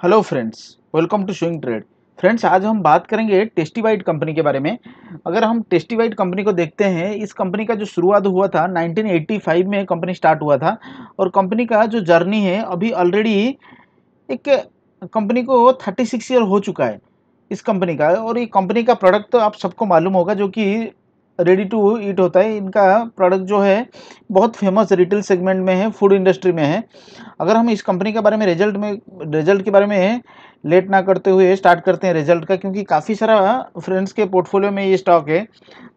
Hello friends welcome to swing trade friends आज हम बात करेंगे टेस्टीवाइट कंपनी के बारे में। अगर हम टेस्टीवाइट कंपनी को देखते हैं, इस कंपनी का जो शुरुआत हुआ था 1985 में कंपनी स्टार्ट हुआ था, और कंपनी का जो जर्नी है, अभी ऑलरेडी एक कंपनी को 36 ईयर हो चुका है, इस कंपनी का। और ये कंपनी का प्रोडक्ट तो आप सबको मालूम होगा, जो कि रेडी टू ईट होता है। इनका प्रोडक्ट जो है, बहुत फ़ेमस रिटेल सेगमेंट में है फ़ूड इंडस्ट्री में है। अगर हम इस कंपनी के बारे में रिज़ल्ट में रिज़ल्ट के बारे में लेट ना करते हुए स्टार्ट करते हैं रिज़ल्ट का, क्योंकि काफ़ी सारा फ्रेंड्स के पोर्टफोलियो में ये स्टॉक है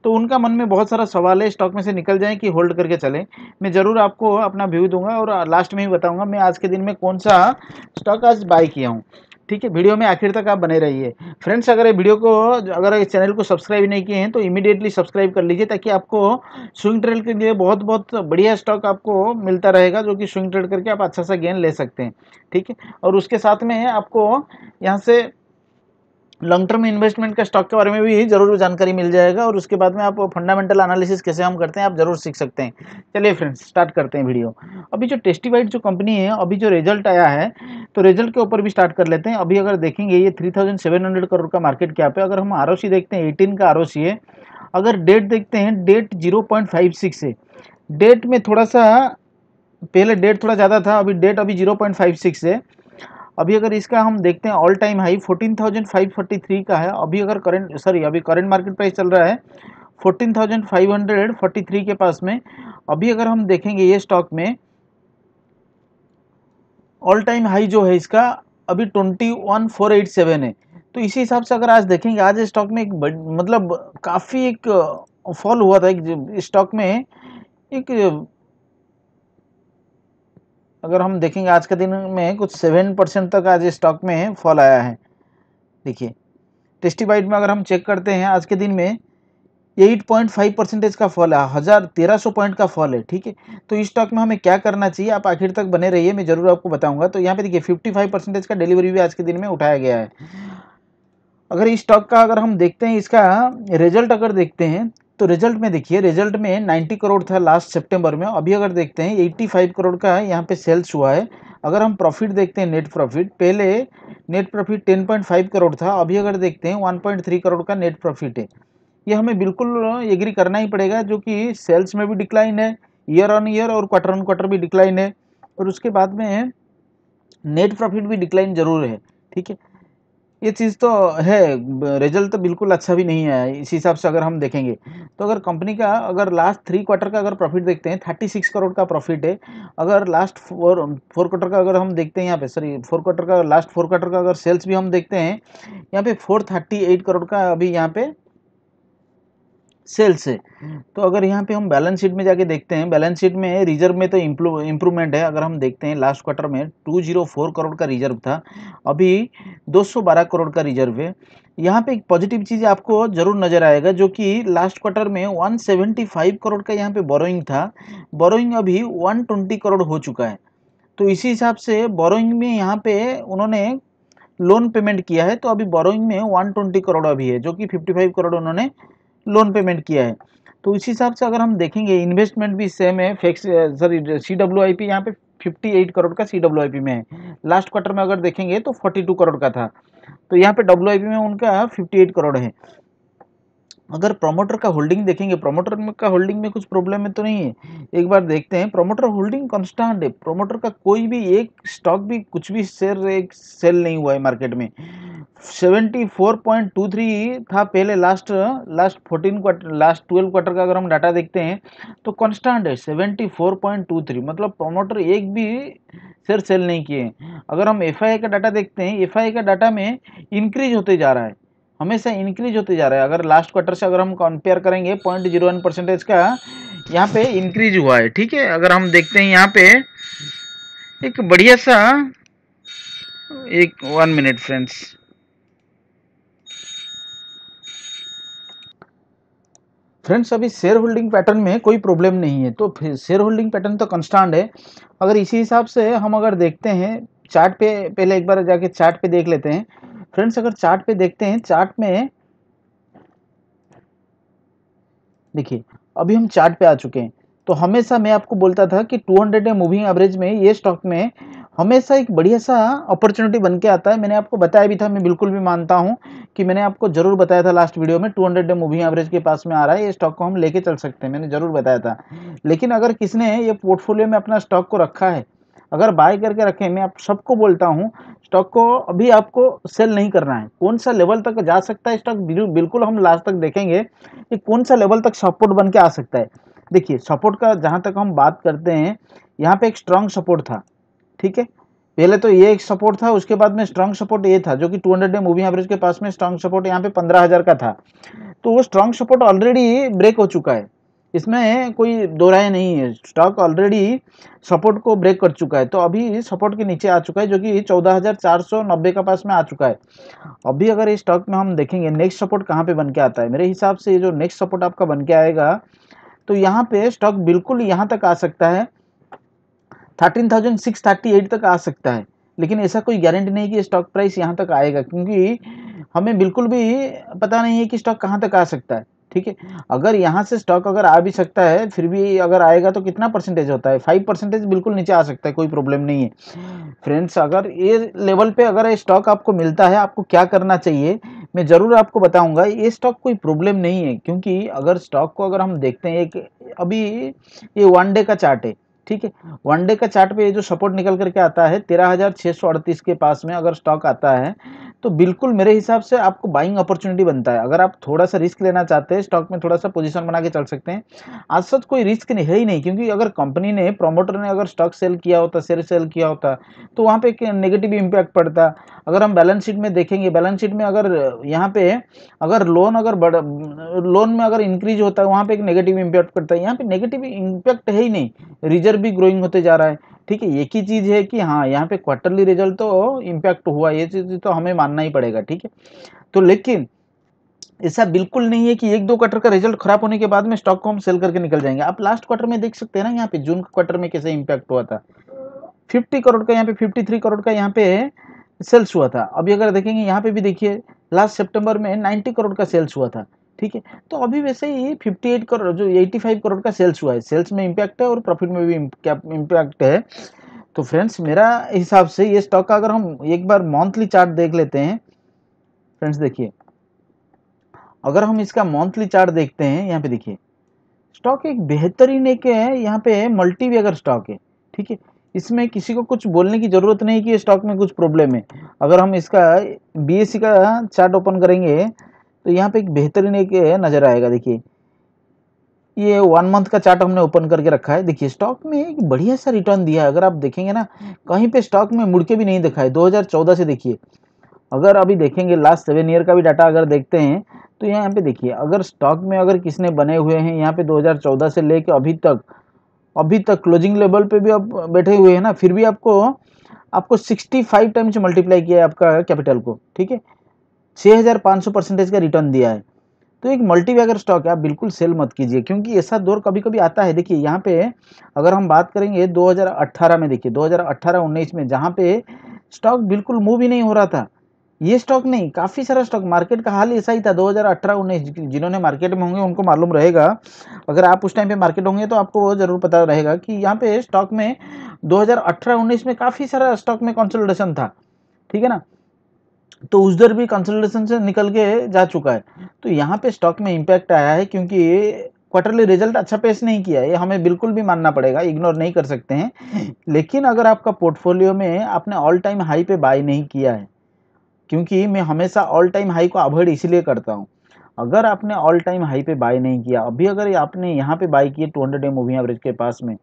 तो उनका मन में बहुत सारा सवाल है स्टॉक में से निकल जाए कि होल्ड करके चलें। मैं ज़रूर आपको अपना व्यू दूँगा और लास्ट में ही बताऊँगा, मैं आज के दिन में कौन सा स्टॉक आज बाय किया हूँ। ठीक है, वीडियो में आखिर तक आप बने रहिए। फ्रेंड्स अगर ये वीडियो को, अगर इस चैनल को सब्सक्राइब नहीं किए हैं तो इमीडिएटली सब्सक्राइब कर लीजिए ताकि आपको स्विंग ट्रेड के लिए बहुत बहुत बढ़िया स्टॉक आपको मिलता रहेगा, जो कि स्विंग ट्रेड करके आप अच्छा सा गेन ले सकते हैं। ठीक है? और उसके साथ में आपको यहाँ से लॉन्ग टर्म इन्वेस्टमेंट का स्टॉक के बारे में भी ज़रूर जानकारी मिल जाएगा और उसके बाद में आप फंडामेंटल एनालिसिस कैसे हम करते हैं, आप ज़रूर सीख सकते हैं। चलिए फ्रेंड्स स्टार्ट करते हैं वीडियो। अभी जो टेस्टीवाइट जो कंपनी है, अभी जो रिज़ल्ट आया है तो रिज़ल्ट के ऊपर भी स्टार्ट कर लेते हैं। अभी अगर देखेंगे ये थ्री करोड़ का मार्केट कैप है। अगर हम आरओसी देखते हैं एटीन का आरओसी है। अगर डेट देखते हैं डेट ज़ीरो है। डेट में थोड़ा सा पहले डेट थोड़ा ज़्यादा था अभी डेट अभी ज़ीरो है। अभी अगर इसका हम देखते हैं ऑल टाइम हाई 14,543 का है। अभी अगर करंट सॉरी अभी करंट मार्केट प्राइस चल रहा है 14,543 के पास में। अभी अगर हम देखेंगे ये स्टॉक में ऑल टाइम हाई जो है इसका अभी 21,487 है। तो इसी हिसाब से अगर आज देखेंगे आज स्टॉक में एक मतलब काफ़ी एक फॉल हुआ था एक स्टॉक में एक अगर हम देखेंगे आज के दिन में कुछ सेवन परसेंट तक आज स्टॉक में फॉल आया है। देखिए टेस्टी बाइट में अगर हम चेक करते हैं आज के दिन में एट पॉइंट फाइव परसेंटेज का फॉल है, हज़ार तेरह सौ पॉइंट का फॉल है, ठीक है? तो इस स्टॉक में हमें क्या करना चाहिए? आप आखिर तक बने रहिए, मैं ज़रूर आपको बताऊँगा। तो यहाँ पे देखिए फिफ्टी फाइव परसेंटेज का डिलीवरी भी आज के दिन में उठाया गया है। अगर इस स्टॉक का अगर हम देखते हैं, इसका रिज़ल्ट अगर देखते हैं तो रिज़ल्ट में देखिए रिज़ल्ट में 90 करोड़ था लास्ट सितंबर में। अभी अगर देखते हैं 85 करोड़ का यहाँ पे सेल्स हुआ है। अगर हम प्रॉफिट देखते हैं नेट प्रॉफिट पहले नेट प्रॉफिट 10.5 करोड़ था, अभी अगर देखते हैं 1.3 करोड़ का नेट प्रॉफिट है। ये हमें बिल्कुल एग्री करना ही पड़ेगा जो कि सेल्स में भी डिक्लाइन है ईयर ऑन ईयर और क्वार्टर ऑन क्वार्टर भी डिक्लाइन है। और उसके बाद में नेट प्रॉफिट भी डिक्लाइन ज़रूर है, ठीक है? ये चीज़ तो है रिज़ल्ट तो बिल्कुल अच्छा भी नहीं है इस हिसाब से अगर हम देखेंगे। तो अगर कंपनी का, अगर लास्ट थ्री क्वार्टर का अगर प्रॉफिट देखते हैं थर्टी सिक्स करोड़ का प्रॉफिट है। अगर लास्ट फोर फोर क्वार्टर का अगर हम देखते हैं यहाँ पे सॉरी फोर क्वार्टर का लास्ट फोर क्वार्टर का अगर सेल्स भी हम देखते हैं, यहाँ पे फोर थर्टी एट करोड़ का अभी यहाँ पे सेल्स है तो अगर यहाँ पे हम बैलेंस शीट में जाके देखते हैं, बैलेंस शीट में रिज़र्व में तो इम्प्रूवमेंट है। अगर हम देखते हैं, लास्ट क्वार्टर में 204 करोड़ का रिज़र्व था, अभी 212 करोड़ का रिज़र्व है। यहाँ पे एक पॉजिटिव चीज़ आपको ज़रूर नज़र आएगा, जो कि लास्ट क्वार्टर में 175 करोड़ का यहाँ पे बोरोइंग था। बोरोइंग अभी 120 करोड़ हो चुका है। तो इसी हिसाब से बोरोइंग में यहाँ पे उन्होंने लोन पेमेंट किया है तो अभी बोरोइंग में 120 करोड़ अभी है, जो कि 55 करोड़ उन्होंने लोन पेमेंट किया है। तो इस हिसाब से अगर हम देखेंगे इन्वेस्टमेंट भी सेम है fix sorry C W I P यहाँ पे 58 करोड़ का सी डब्ल्यू आई पी में है। लास्ट क्वार्टर में अगर देखेंगे तो 42 करोड़ का था। तो यहाँ पे डब्ल्यू आई पी में उनका 58 करोड़ है। अगर प्रोमोटर का होल्डिंग देखेंगे प्रोमोटर का होल्डिंग में कुछ प्रॉब्लम है तो नहीं है। एक बार देखते हैं प्रोमोटर होल्डिंग कांस्टेंट है। प्रोमोटर का कोई भी एक स्टॉक भी, कुछ भी शेयर एक सेल नहीं हुआ है मार्केट में। 74.23 था पहले last last 14 quarter last 12 quarter का अगर हम डाटा देखते हैं तो कांस्टेंट है। 74.23 मतलब प्रोमोटर एक भी शेयर सेल नहीं किए अगर हम एफ़ का डाटा देखते हैं एफ़ का डाटा में इंक्रीज होते जा रहा है। हमेशा इंक्रीज होते जा रहा है। अगर लास्ट क्वार्टर से अगर हम कंपेयर करेंगे पॉइंट ज़ीरो वन परसेंटेज का, यहाँ पे इंक्रीज हुआ है, ठीक है? अगर हम देखते हैं यहाँ पे, एक बढ़िया सा, एक वन मिनट फ्रेंड्स फ्रेंड्स अभी शेयर होल्डिंग पैटर्न में कोई प्रॉब्लम नहीं है। तो शेयर होल्डिंग पैटर्न तो कंस्टांट है। अगर इसी हिसाब से हम अगर देखते हैं चार्ट पे, पहले एक बार जाके चार्ट पे देख लेते हैं। फ्रेंड्स अगर चार्ट पे देखते हैं चार्ट में देखिए, अभी हम चार्ट पे आ चुके हैं। तो हमेशा मैं आपको बोलता था कि 200 डे मूविंग एवरेज में, ये स्टॉक में हमेशा एक बढ़िया सा अपॉर्चुनिटी बन के आता है। मैंने आपको बताया भी था, मैं बिल्कुल भी मानता हूँ कि मैंने आपको ज़रूर बताया था लास्ट वीडियो में 200 डे मूविंग एवरेज के पास में आ रहा है, ये स्टॉक को हम लेके चल सकते हैं, मैंने ज़रूर बताया था। लेकिन अगर किसने ये पोर्टफोलियो में अपना स्टॉक को रखा है अगर बाय करके रखें, मैं आप सबको बोलता हूँ स्टॉक को अभी आपको सेल नहीं करना है। कौन सा लेवल तक जा सकता है स्टॉक बिल्कुल हम लास्ट तक देखेंगे कि कौन सा लेवल तक सपोर्ट बन के आ सकता है। देखिए सपोर्ट का जहाँ तक हम बात करते हैं, यहाँ पे एक स्ट्रांग सपोर्ट था, ठीक है? पहले तो ये एक सपोर्ट था, उसके बाद में स्ट्रांग सपोर्ट ये था, जो कि 200 डे मूविंग एवरेज के पास में स्ट्रांग सपोर्ट यहाँ पे पंद्रह हज़ार का था। तो वो स्ट्रांग सपोर्ट ऑलरेडी ब्रेक हो चुका है। इसमें कोई दो राय नहीं है। स्टॉक ऑलरेडी सपोर्ट को ब्रेक कर चुका है। तो अभी सपोर्ट के नीचे आ चुका है, जो कि चौदह हज़ार चार सौ नब्बे का पास में आ चुका है। अभी अगर इस स्टॉक में हम देखेंगे नेक्स्ट सपोर्ट कहाँ पे बन के आता है? मेरे हिसाब से ये जो नेक्स्ट सपोर्ट आपका बन के आएगा तो यहाँ पे स्टॉक बिल्कुल यहाँ तक आ सकता है। Thirteen thousand six thirty eight तक आ सकता है। लेकिन ऐसा कोई गारंटी नहीं कि स्टॉक प्राइस यहाँ तक आएगा, क्योंकि हमें बिल्कुल भी पता नहीं है कि स्टॉक कहाँ तक आ सकता है। ठीक है? अगर यहाँ से स्टॉक अगर आ भी सकता है, फिर भी अगर आएगा तो कितना परसेंटेज होता है? फाइव परसेंटेज बिल्कुल नीचे आ सकता है, कोई प्रॉब्लम नहीं है। फ्रेंड्स अगर ये लेवल पे अगर ये स्टॉक आपको मिलता है, आपको क्या करना चाहिए? मैं ज़रूर आपको बताऊँगा, ये स्टॉक कोई प्रॉब्लम नहीं है, क्योंकि अगर स्टॉक को अगर हम देखते हैं, एक अभी ये वन डे का चार्ट है, ठीक है? वन डे का चार्ट पे ये जो सपोर्ट निकल करके आता है, तेरह हज़ार छः सौ अड़तीस के पास में अगर स्टॉक आता है तो बिल्कुल मेरे हिसाब से आपको बाइंग अपॉर्चुनिटी बनता है। अगर आप थोड़ा सा रिस्क लेना चाहते हैं स्टॉक में थोड़ा सा पोजीशन बना के चल सकते हैं, आज सच कोई रिस्क नहीं, है ही नहीं, क्योंकि अगर कंपनी ने प्रोमोटर ने अगर स्टॉक सेल किया होता शेयर सेल किया होता तो वहाँ पे एक नेगेटिव इम्पैक्ट पड़ता। अगर हम बैलेंस शीट में देखेंगे बैलेंस शीट में अगर, यहाँ पे अगर लोन अगर बड़ लोन में अगर इंक्रीज होता है वहाँ पे एक नेगेटिव इम्पैक्ट पड़ता है। यहाँ पे नेगेटिव इम्पैक्ट है ही नहीं रिज़र्व भी ग्रोइंग होते जा रहा है। ठीक है एक ही चीज़ है कि हाँ यहाँ पे क्वार्टरली रिज़ल्ट तो इम्पैक्ट हुआ, ये चीज़ तो हमें मानना ही पड़ेगा, ठीक है? तो लेकिन ऐसा बिल्कुल नहीं है कि एक दो क्वार्टर का रिज़ल्ट खराब होने के बाद में स्टॉक को हम सेल करके निकल जाएँगे। आप लास्ट क्वार्टर में देख सकते हैं ना यहाँ पे, जून क्वार्टर में कैसे इम्पैक्ट हुआ था। फिफ्टी करोड़ का यहाँ पे फिफ्टी थ्री करोड़ का यहाँ पे सेल्स हुआ था। अभी अगर देखेंगे, यहाँ पे भी देखिए लास्ट सितंबर में नाइन्टी करोड़ का सेल्स हुआ था। ठीक है? तो अभी वैसे ही 58 करोड़, जो 85 करोड़ का सेल्स हुआ है। सेल्स में इम्पैक्ट है और प्रॉफिट में भी इम्पैक्ट है? तो फ्रेंड्स मेरा हिसाब से ये स्टॉक का अगर हम एक बार मंथली चार्ट देख लेते हैं फ्रेंड्स देखिए। अगर हम इसका मंथली चार्ट देखते हैं, यहाँ पे देखिए। स्टॉक एक बेहतरीन एक है, यहाँ पे मल्टी वेगर स्टॉक है, ठीक है? इसमें किसी को कुछ बोलने की ज़रूरत नहीं कि स्टॉक में कुछ प्रॉब्लम है। अगर हम इसका बीएससी का चार्ट ओपन करेंगे तो यहाँ पे एक बेहतरीन एक नज़र आएगा, देखिए। ये वन मंथ का चार्ट हमने ओपन करके रखा है। देखिए स्टॉक में एक बढ़िया सा रिटर्न दिया है। अगर आप देखेंगे ना, कहीं पे स्टॉक में मुड़ के भी नहीं दिखा है 2014 से देखिए। अगर अभी देखेंगे लास्ट सेवन ईयर का भी डाटा अगर देखते हैं तो यहाँ पे देखिए, अगर स्टॉक में अगर किसने बने हुए हैं, यहाँ पे 2014 से लेके अभी तक अभी तक क्लोजिंग लेवल पे भी आप बैठे हुए हैं ना, फिर भी आपको आपको 65 टाइम्स मल्टीप्लाई किया है आपका कैपिटल को, ठीक है? छः हज़ार पाँच सौ परसेंटेज का रिटर्न दिया है। तो एक मल्टीवैगर स्टॉक है, आप बिल्कुल सेल मत कीजिए, क्योंकि ऐसा दौर कभी कभी आता है। देखिए, यहाँ पे अगर हम बात करेंगे 2018 में, देखिए 2018-19 में, जहाँ पे स्टॉक बिल्कुल मूव ही नहीं हो रहा था। ये स्टॉक नहीं, काफ़ी सारा स्टॉक मार्केट का हाल ऐसा ही था 2018-19 जिन्होंने मार्केट में होंगे, उनको मालूम रहेगा। अगर आप उस टाइम पे मार्केट होंगे तो आपको वो ज़रूर पता रहेगा कि यहाँ पे स्टॉक में 2018-19 में काफ़ी सारा स्टॉक में कंसोलिडेशन था। ठीक है ना? तो उस दर भी कंसल्टेशन से निकल के जा चुका है। तो यहाँ पे स्टॉक में इम्पैक्ट आया है क्योंकि क्वार्टरली रिज़ल्ट अच्छा पेश नहीं किया है। ये हमें बिल्कुल भी मानना पड़ेगा इग्नोर नहीं कर सकते हैं। लेकिन अगर आपका पोर्टफोलियो में आपने ऑल टाइम हाई पे बाई नहीं किया है, क्योंकि मैं हमेशा ऑल टाइम हाई को अवॉइड इसीलिए करता हूँ। अगर आपने ऑल टाइम हाई पे बाई नहीं किया, अभी अगर आपने यहाँ पे बाई किए टू हंड्रेड मूवी एवरेज के पास में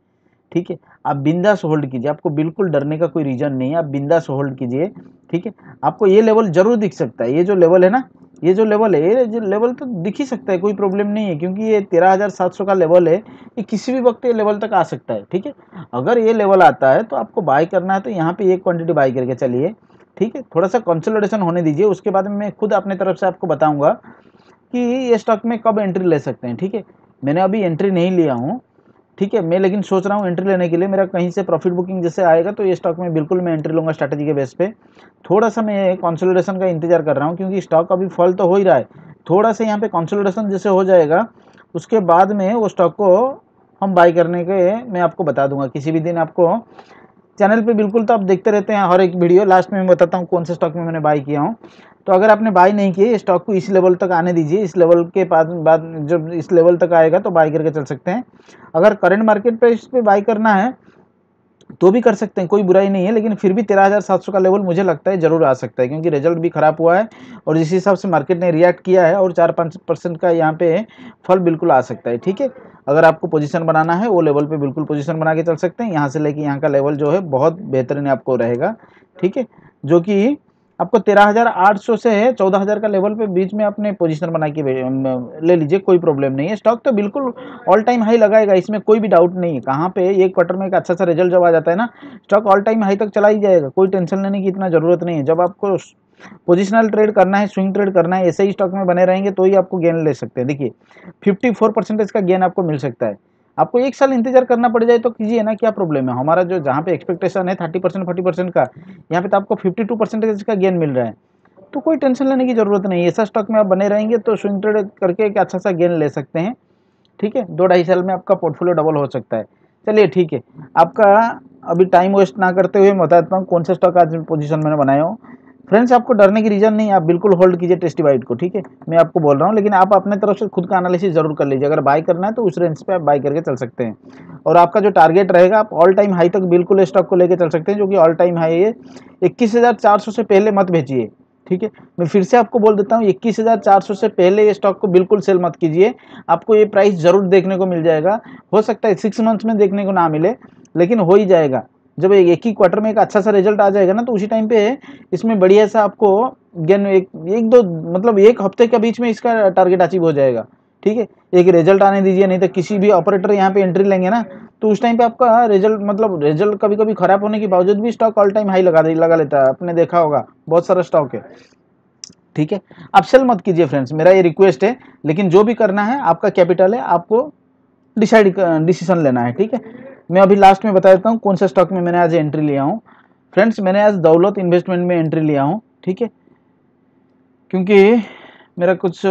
ठीक है? आप बिंदास होल्ड कीजिए। आपको बिल्कुल डरने का कोई रीजन नहीं है। आप बिंदास होल्ड कीजिए, ठीक है? आपको ये लेवल ज़रूर दिख सकता है। ये जो लेवल है ना, ये जो लेवल है, ये जो लेवल तो दिख ही सकता है, कोई प्रॉब्लम नहीं है, क्योंकि ये तेरह हज़ार सात सौ का लेवल है। ये किसी भी वक्त ये लेवल तक आ सकता है, ठीक है? अगर ये लेवल आता है तो आपको बाय करना है तो यहाँ पे एक क्वांटिटी बाय करके चलिए, ठीक है? थोड़ा सा कंसोलिडेशन होने दीजिए। उसके बाद मैं खुद अपने तरफ़ से आपको बताऊँगा कि ये स्टॉक में कब एंट्री ले सकते हैं, ठीक है? मैंने अभी एंट्री नहीं लिया हूँ। ठीक है, मैं लेकिन सोच रहा हूँ एंट्री लेने के लिए मेरा कहीं से प्रॉफिट बुकिंग जैसे आएगा तो ये स्टॉक में बिल्कुल मैं एंट्री लूँगा स्ट्रैटेजी के बेस पे। थोड़ा सा मैं कंसोलिडेशन का इंतज़ार कर रहा हूँ क्योंकि स्टॉक अभी फॉल तो हो ही रहा है। थोड़ा सा यहाँ पे कंसोलिडेशन जैसे हो जाएगा, उसके बाद में वो स्टॉक को हम बाई करने के मैं आपको बता दूँगा, किसी भी दिन आपको। चैनल पे बिल्कुल तो आप देखते रहते हैं हर एक वीडियो लास्ट में मैं बताता हूँ कौन से स्टॉक में मैंने बाई किया हूँ। तो अगर आपने बाई नहीं किए स्टॉक को इस लेवल तक आने दीजिए। इस लेवल के बाद बाद जब इस लेवल तक आएगा तो बाई करके चल सकते हैं। अगर करंट मार्केट प्राइस पे बाई करना है तो भी कर सकते हैं, कोई बुराई नहीं है, लेकिन फिर भी तेरह हज़ार सात सौ का लेवल मुझे लगता है ज़रूर आ सकता है, क्योंकि रिज़ल्ट भी खराब हुआ है और जिस हिसाब से मार्केट ने रिएक्ट किया है और चार पाँच परसेंट का यहाँ पे फल बिल्कुल आ सकता है, ठीक है? अगर आपको पोजीशन बनाना है, वो लेवल पे बिल्कुल पोजीशन बना के चल सकते हैं। यहाँ से लेके यहाँ का लेवल जो है, बहुत बेहतरीन आपको रहेगा, ठीक है? जो कि आपको तेरह हज़ार आठ सौ से है चौदह हज़ार का लेवल पे बीच में अपने पोजीशन बना के ले लीजिए, कोई प्रॉब्लम नहीं है। स्टॉक तो बिल्कुल ऑल टाइम हाई लगाएगा, इसमें कोई भी डाउट नहीं है। कहाँ पे एक क्वार्टर में एक अच्छा सा रिज़ल्ट जब आ जाता है ना स्टॉक ऑल टाइम हाई तक चला ही जाएगा, कोई टेंशन लेने की इतना ज़रूरत नहीं है। जब आपको पोजिशनल ट्रेड करना है स्विंग ट्रेड करना है, ऐसे ही स्टॉक में बने रहेंगे तो ही आपको गेन ले सकते हैं। देखिए फिफ्टी फोर परसेंटेज का गेन आपको मिल सकता है। आपको एक साल इंतज़ार करना पड़ जाए तो कीजिए ना, क्या प्रॉब्लम है? हमारा जो जहाँ पे एक्सपेक्टेशन है थर्टी परसेंट फोर्टी परसेंट का, यहाँ पे तो आपको फिफ्टी टू परसेंटेज का गेन मिल रहा है। तो कोई टेंशन लेने की ज़रूरत नहीं है। ऐसा स्टॉक में आप बने रहेंगे तो स्विंग ट्रेड करके एक अच्छा सा गेन ले सकते हैं। ठीक है? दो ढाई साल में आपका पोर्टफोलियो डबल हो सकता है। चलिए, ठीक है। आपका अभी टाइम वेस्ट ना करते हुए मैं बताता हूँ कौन से स्टॉक आज पोजीशन मैंने बनाया हो। फ्रेंड्स आपको डरने की रीजन नहीं, आप बिल्कुल होल्ड कीजिए टेस्टी बाइट को, ठीक है? मैं आपको बोल रहा हूँ, लेकिन आप अपने तरफ़ से खुद का एनालिसिस ज़रूर कर लीजिए। अगर बाय करना है तो उस रेंज पे आप बाय करके चल सकते हैं। और आपका जो टारगेट रहेगा, आप ऑल टाइम हाई तक बिल्कुल स्टॉक को लेकर चल सकते हैं, जो कि ऑल टाइम हाई है। इक्कीस से पहले मत भेजिए, ठीक है? मैं फिर से आपको बोल देता हूँ, इक्कीस हज़ार चार सौ से पहले ये स्टॉक को बिल्कुल सेल मत कीजिए। आपको ये प्राइस ज़रूर देखने को मिल जाएगा। हो सकता है सिक्स मंथ्स में देखने को ना मिले, लेकिन हो ही जाएगा। जब एक ही क्वार्टर में एक अच्छा सा रिज़ल्ट आ जाएगा ना तो उसी टाइम पे इसमें बढ़िया सा आपको गेन एक एक दो मतलब एक हफ़्ते के बीच में इसका टारगेट अचीव हो जाएगा। ठीक है? एक रिज़ल्ट आने दीजिए, नहीं तो किसी भी ऑपरेटर यहाँ पे एंट्री लेंगे ना तो उस टाइम पे आपका रिज़ल्ट मतलब रिज़ल्ट कभी कभी खराब होने के बावजूद भी स्टॉक ऑल टाइम हाई लगा लगा लेता है। आपने देखा होगा, बहुत सारा स्टॉक है। ठीक है? आप सेल मत कीजिए फ्रेंड्स मेरा ये रिक्वेस्ट है, लेकिन जो भी करना है, आपका कैपिटल है, आपको डिसाइड डिसीज़न लेना है। ठीक है? मैं अभी लास्ट में बता देता हूँ, कौन सा स्टॉक में मैंने आज एंट्री लिया हूँ। फ्रेंड्स मैंने आज दौलत इन्वेस्टमेंट में एंट्री लिया हूँ, ठीक है? क्योंकि मेरा कुछ,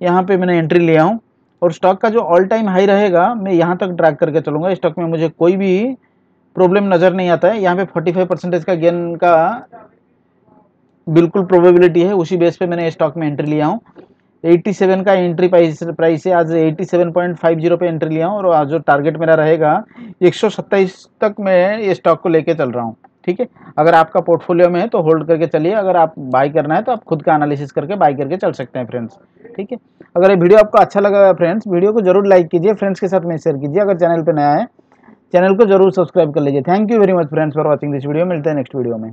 यहाँ पे मैंने एंट्री लिया हूँ, और स्टॉक का जो ऑल टाइम हाई रहेगा, मैं यहाँ तक ट्रैक करके चलूँगा। स्टॉक में मुझे कोई भी प्रॉब्लम नज़र नहीं आता है। यहाँ पे 45 परसेंटेज का गेन का बिल्कुल प्रोबेबिलिटी है, उसी बेस पे मैंने स्टॉक में एंट्री लिया हूँ। 87 का एंट्री प्राइस प्राइस है। आज 87.50 पे एंट्री लिया हूँ और आज जो टारगेट मेरा रहेगा, एक सौ सत्ताईस तक मैं ये स्टॉक को लेके चल रहा हूँ। ठीक है? अगर आपका पोर्टफोलियो में है तो होल्ड करके चलिए। अगर आप बाई करना है तो आप खुद का एनालिसिस करके बाई करके चल सकते हैं फ्रेंड्स ठीक है? अगर ये वीडियो आपको अच्छा लगा फ्रेंड्स वीडियो को ज़रूर लाइक कीजिए। फ्रेंड्स के साथ में शेयर कीजिए। अगर चैनल पर नया है चैनल को ज़रूर सब्सक्राइब कर लीजिए। Thank you very much friends for watching this video मिलते हैं नेक्स्ट वीडियो में।